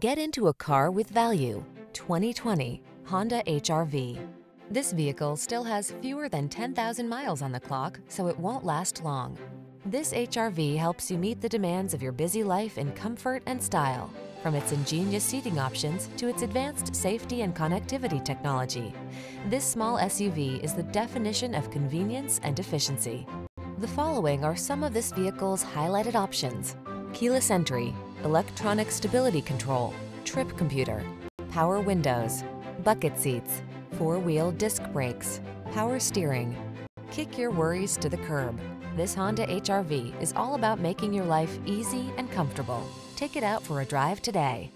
Get into a car with value. 2020 Honda HRV. This vehicle still has fewer than 10,000 miles on the clock, so it won't last long. This HRV helps you meet the demands of your busy life in comfort and style. From its ingenious seating options to its advanced safety and connectivity technology, this small SUV is the definition of convenience and efficiency. The following are some of this vehicle's highlighted options. Keyless entry, electronic stability control, trip computer, power windows, bucket seats, four-wheel disc brakes, power steering. Kick your worries to the curb. This Honda HRV is all about making your life easy and comfortable. Take it out for a drive today.